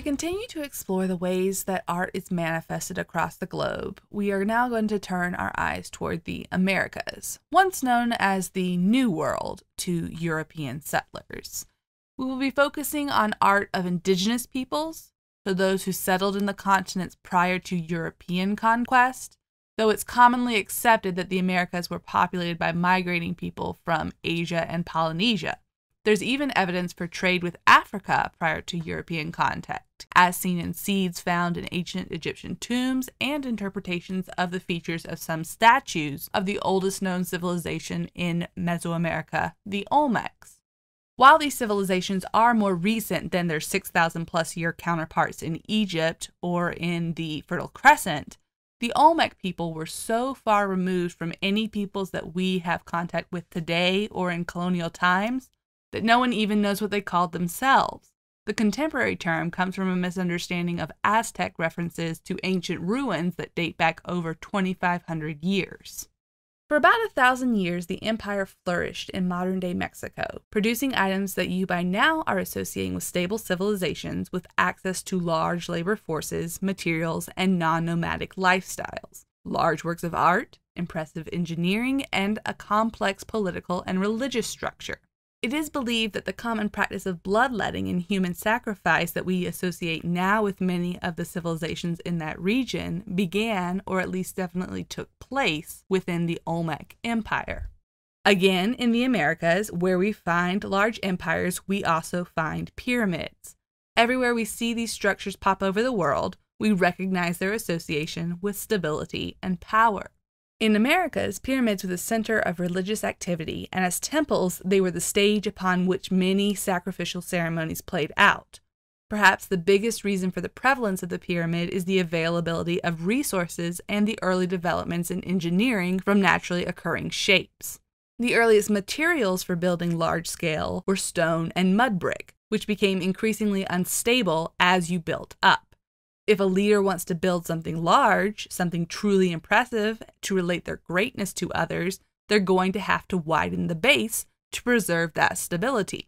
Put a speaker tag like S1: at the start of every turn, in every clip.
S1: we continue to explore the ways that art is manifested across the globe, we are now going to turn our eyes toward the Americas, once known as the New World to European settlers. We will be focusing on art of indigenous peoples, so those who settled in the continents prior to European conquest, though it's commonly accepted that the Americas were populated by migrating people from Asia and Polynesia. There's even evidence for trade with Africa prior to European contact, as seen in seeds found in ancient Egyptian tombs and interpretations of the features of some statues of the oldest known civilization in Mesoamerica, the Olmecs. While these civilizations are more recent than their 6,000 plus year counterparts in Egypt or in the Fertile Crescent, the Olmec people were so far removed from any peoples that we have contact with today or in colonial times that no one even knows what they called themselves. The contemporary term comes from a misunderstanding of Aztec references to ancient ruins that date back over 2,500 years. For about a thousand years, the empire flourished in modern day Mexico, producing items that you by now are associating with stable civilizations with access to large labor forces, materials, and non nomadic lifestyles, large works of art, impressive engineering, and a complex political and religious structure. It is believed that the common practice of bloodletting and human sacrifice that we associate now with many of the civilizations in that region began, or at least definitely took place, within the Olmec Empire. Again, in the Americas, where we find large empires, we also find pyramids. Everywhere we see these structures pop over the world, we recognize their association with stability and power. In Americas, pyramids were the center of religious activity, and as temples, they were the stage upon which many sacrificial ceremonies played out. Perhaps the biggest reason for the prevalence of the pyramid is the availability of resources and the early developments in engineering from naturally occurring shapes. The earliest materials for building large scale were stone and mud brick, which became increasingly unstable as you built up if a leader wants to build something large, something truly impressive to relate their greatness to others, they're going to have to widen the base to preserve that stability.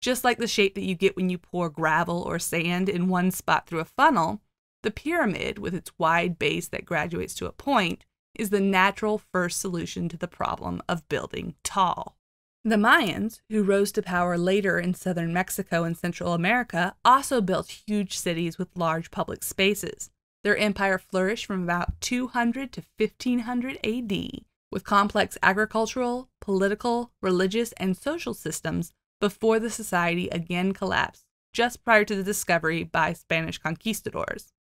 S1: Just like the shape that you get when you pour gravel or sand in one spot through a funnel, the pyramid, with its wide base that graduates to a point, is the natural first solution to the problem of building tall. The Mayans, who rose to power later in southern Mexico and Central America, also built huge cities with large public spaces. Their empire flourished from about 200 to 1500 AD, with complex agricultural, political, religious, and social systems before the society again collapsed just prior to the discovery by Spanish conquistadors.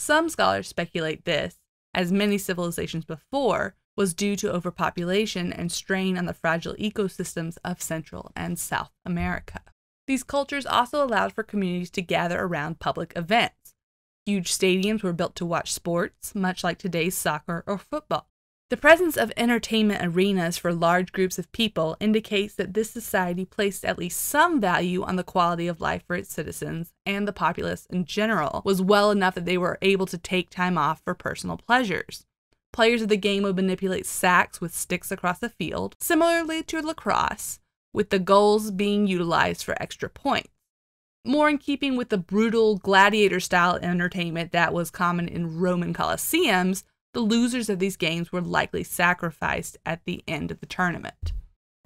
S1: Some scholars speculate this, as many civilizations before, was due to overpopulation and strain on the fragile ecosystems of Central and South America. These cultures also allowed for communities to gather around public events. Huge stadiums were built to watch sports, much like today's soccer or football. The presence of entertainment arenas for large groups of people indicates that this society placed at least some value on the quality of life for its citizens, and the populace in general was well enough that they were able to take time off for personal pleasures. Players of the game would manipulate sacks with sticks across the field, similarly to lacrosse, with the goals being utilized for extra points. More in keeping with the brutal gladiator style entertainment that was common in Roman colosseums, the losers of these games were likely sacrificed at the end of the tournament.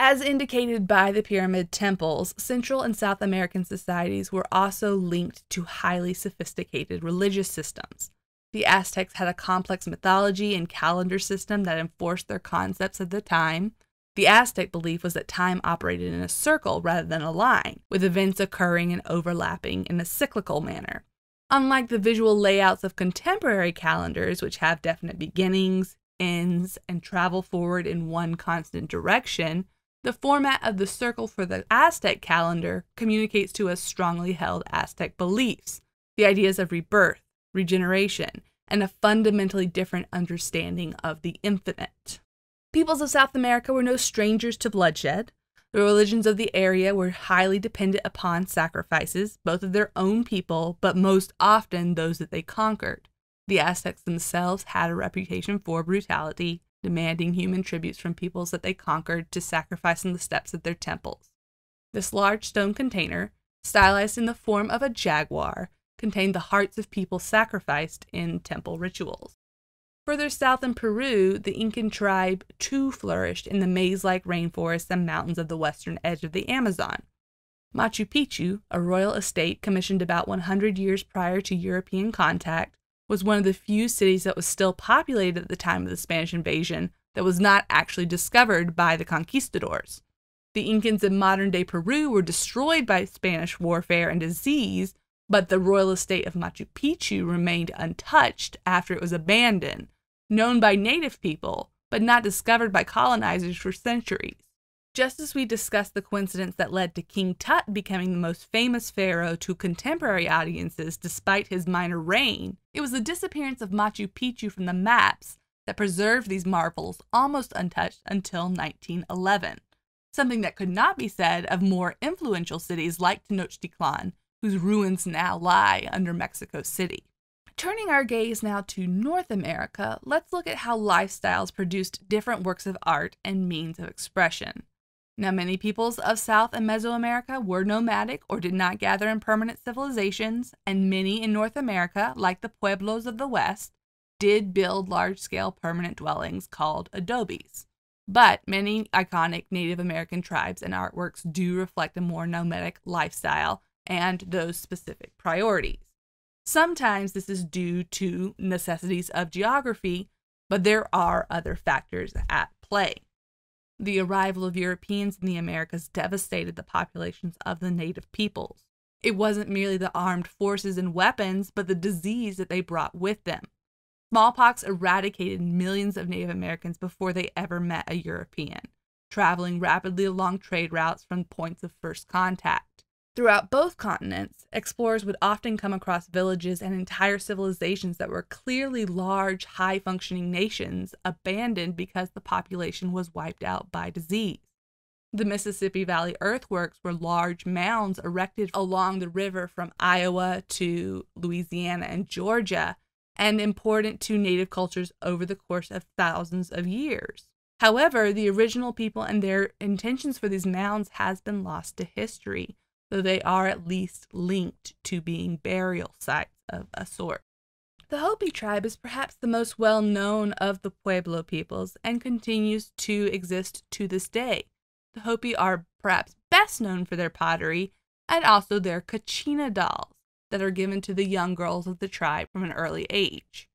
S1: As indicated by the pyramid temples, Central and South American societies were also linked to highly sophisticated religious systems. The Aztecs had a complex mythology and calendar system that enforced their concepts of the time. The Aztec belief was that time operated in a circle rather than a line, with events occurring and overlapping in a cyclical manner. Unlike the visual layouts of contemporary calendars, which have definite beginnings, ends, and travel forward in one constant direction, the format of the circle for the Aztec calendar communicates to us strongly held Aztec beliefs, the ideas of rebirth, regeneration, and a fundamentally different understanding of the infinite. Peoples of South America were no strangers to bloodshed. The religions of the area were highly dependent upon sacrifices, both of their own people, but most often those that they conquered. The Aztecs themselves had a reputation for brutality, demanding human tributes from peoples that they conquered to sacrifice in the steps of their temples. This large stone container, stylized in the form of a jaguar, contained the hearts of people sacrificed in temple rituals. Further south in Peru, the Incan tribe too flourished in the maze like rainforests and mountains of the western edge of the Amazon. Machu Picchu, a royal estate commissioned about 100 years prior to European contact, was one of the few cities that was still populated at the time of the Spanish invasion that was not actually discovered by the conquistadors. The Incans in modern day Peru were destroyed by Spanish warfare and disease, but the royal estate of Machu Picchu remained untouched after it was abandoned, known by native people, but not discovered by colonizers for centuries. Just as we discussed the coincidence that led to King Tut becoming the most famous pharaoh to contemporary audiences despite his minor reign, it was the disappearance of Machu Picchu from the maps that preserved these marvels almost untouched until 1911 something that could not be said of more influential cities like Tenochtitlan, whose ruins now lie under Mexico City. Turning our gaze now to North America, let's look at how lifestyles produced different works of art and means of expression. Now, many peoples of South and Mesoamerica were nomadic or did not gather in permanent civilizations, and many in North America, like the Pueblos of the West, did build large scale permanent dwellings called adobes. But many iconic Native American tribes and artworks do reflect a more nomadic lifestyle and those specific priorities. Sometimes this is due to necessities of geography, but there are other factors at play. The arrival of Europeans in the Americas devastated the populations of the native peoples. It wasn't merely the armed forces and weapons, but the disease that they brought with them. Smallpox eradicated millions of Native Americans before they ever met a European, traveling rapidly along trade routes from points of first contact. Throughout both continents, explorers would often come across villages and entire civilizations that were clearly large, high functioning nations abandoned because the population was wiped out by disease. The Mississippi Valley earthworks were large mounds erected along the river from Iowa to Louisiana and Georgia and important to native cultures over the course of thousands of years. However, the original people and their intentions for these mounds has been lost to history, though they are at least linked to being burial sites of a sort. The Hopi tribe is perhaps the most well known of the Pueblo peoples and continues to exist to this day. The Hopi are perhaps best known for their pottery and also their kachina dolls that are given to the young girls of the tribe from an early age.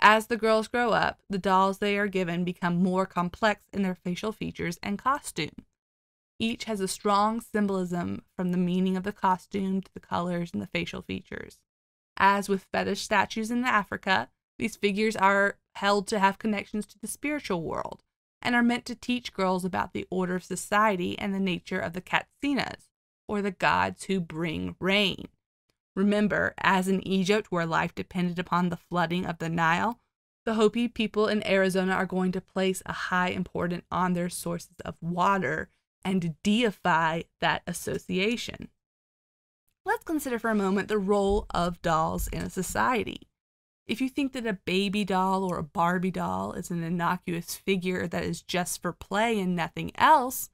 S1: As the girls grow up, the dolls they are given become more complex in their facial features and costume. Each has a strong symbolism from the meaning of the costume to the colors and the facial features. As with fetish statues in Africa, these figures are held to have connections to the spiritual world and are meant to teach girls about the order of society and the nature of the Katsinas, or the gods who bring rain. Remember, as in Egypt, where life depended upon the flooding of the Nile, the Hopi people in Arizona are going to place a high importance on their sources of water and deify that association. Let's consider for a moment the role of dolls in a society. If you think that a baby doll or a Barbie doll is an innocuous figure that is just for play and nothing else,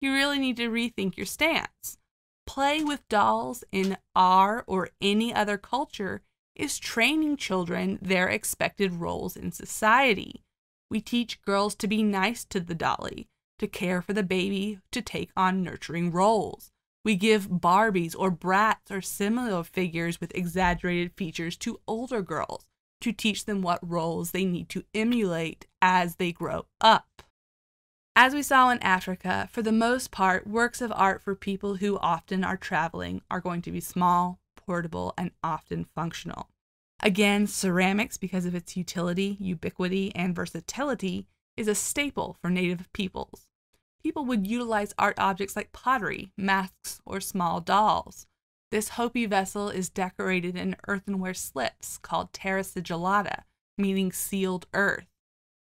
S1: you really need to rethink your stance. Play with dolls in our or any other culture is training children their expected roles in society. We teach girls to be nice to the dolly, to care for the baby, to take on nurturing roles. We give Barbies or Bratz or similar figures with exaggerated features to older girls to teach them what roles they need to emulate as they grow up. As we saw in Africa, for the most part, works of art for people who often are traveling are going to be small, portable, and often functional. Again, ceramics, because of its utility, ubiquity, and versatility, is a staple for native peoples. People would utilize art objects like pottery, masks, or small dolls. This Hopi vessel is decorated in earthenware slips called terra sigillata, meaning sealed earth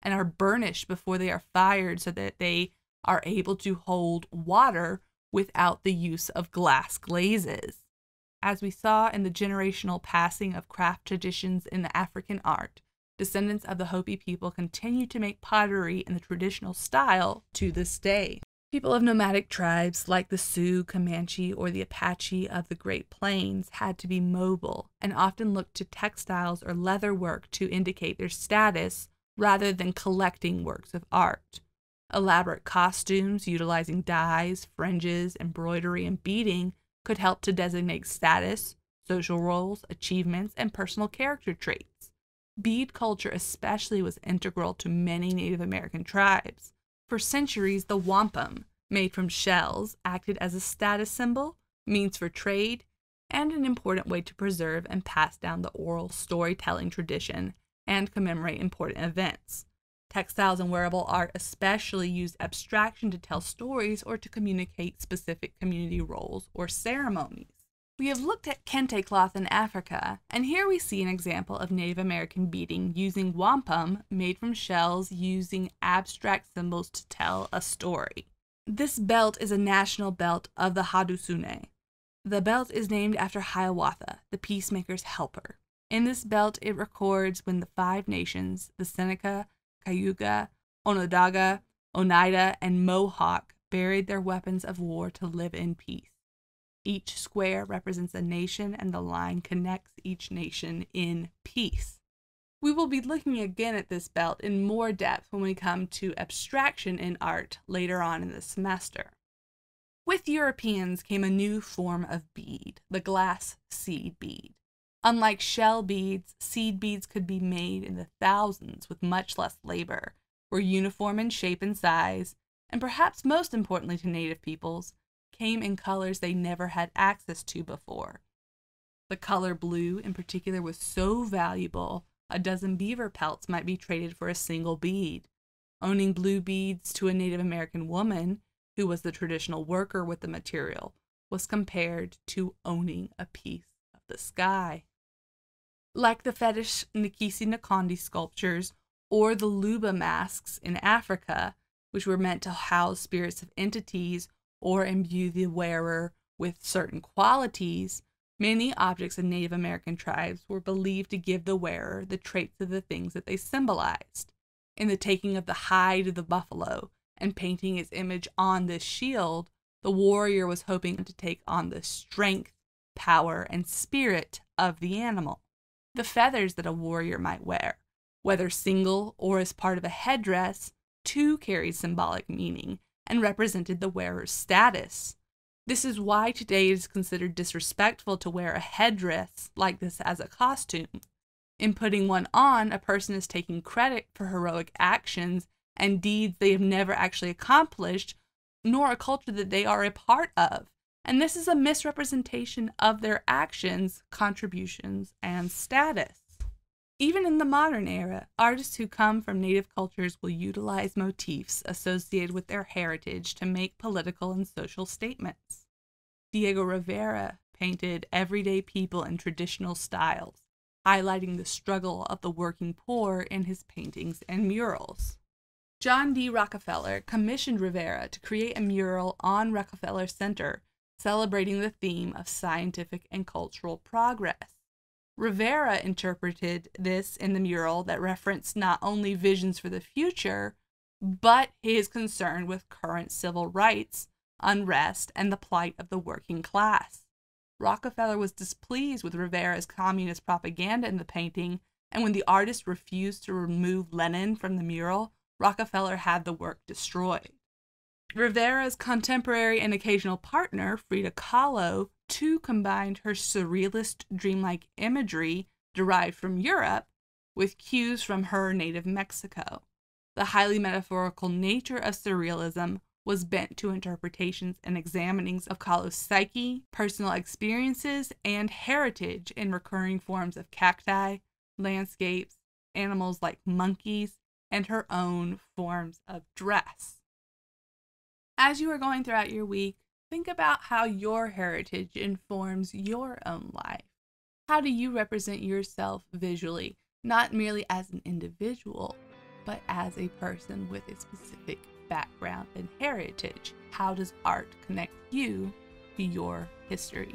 S1: and are burnished before they are fired so that they are able to hold water without the use of glass glazes. As we saw in the generational passing of craft traditions in the African art, descendants of the Hopi people continue to make pottery in the traditional style to this day. People of nomadic tribes like the Sioux, Comanche, or the Apache of the Great Plains had to be mobile and often looked to textiles or leather work to indicate their status rather than collecting works of art. Elaborate costumes utilizing dyes, fringes, embroidery, and beading could help to designate status, social roles, achievements, and personal character traits. Bead culture, especially, was integral to many Native American tribes. For centuries, the wampum, made from shells, acted as a status symbol, means for trade, and an important way to preserve and pass down the oral storytelling tradition and commemorate important events. Textiles and wearable art especially used abstraction to tell stories or to communicate specific community roles or ceremonies. We have looked at kente cloth in Africa, and here we see an example of Native American beading using wampum made from shells using abstract symbols to tell a story. This belt is a national belt of the Haudenosaunee. The belt is named after Hiawatha, the peacemaker's helper. In this belt, it records when the five nations, the Seneca, Cayuga, Onondaga, Oneida, and Mohawk buried their weapons of war to live in peace. Each square represents a nation, and the line connects each nation in peace. We will be looking again at this belt in more depth when we come to abstraction in art later on in the semester. With Europeans came a new form of bead, the glass seed bead. Unlike shell beads, seed beads could be made in the thousands with much less labor, were uniform in shape and size, and perhaps most importantly to native peoples, came in colors they never had access to before. The color blue, in particular, was so valuable, a dozen beaver pelts might be traded for a single bead. Owning blue beads to a Native American woman, who was the traditional worker with the material, was compared to owning a piece of the sky. Like the fetish Nkisi Nkondi sculptures or the Luba masks in Africa, which were meant to house spirits of entities or imbue the wearer with certain qualities, many objects in Native American tribes were believed to give the wearer the traits of the things that they symbolized. In the taking of the hide of the buffalo and painting its image on this shield, the warrior was hoping to take on the strength, power, and spirit of the animal the feathers that a warrior might wear, whether single or as part of a headdress, too carried symbolic meaning and represented the wearer's status. This is why today it is considered disrespectful to wear a headdress like this as a costume. In putting one on, a person is taking credit for heroic actions and deeds they have never actually accomplished, nor a culture that they are a part of. And this is a misrepresentation of their actions, contributions, and status. Even in the modern era, artists who come from native cultures will utilize motifs associated with their heritage to make political and social statements. Diego Rivera painted everyday people in traditional styles, highlighting the struggle of the working poor in his paintings and murals. John D. Rockefeller commissioned Rivera to create a mural on Rockefeller Center celebrating the theme of scientific and cultural progress. Rivera interpreted this in the mural that referenced not only visions for the future, but his concern with current civil rights, unrest, and the plight of the working class. Rockefeller was displeased with Rivera's communist propaganda in the painting, and when the artist refused to remove Lenin from the mural, Rockefeller had the work destroyed. Rivera's contemporary and occasional partner, Frida Kahlo, too combined her surrealist, dreamlike imagery derived from Europe with cues from her native Mexico. The highly metaphorical nature of surrealism was bent to interpretations and examinings of Kahlo's psyche, personal experiences, and heritage in recurring forms of cacti, landscapes, animals like monkeys, and her own forms of dress. As you are going throughout your week, think about how your heritage informs your own life. How do you represent yourself visually, not merely as an individual, but as a person with a specific background and heritage? How does art connect you to your history?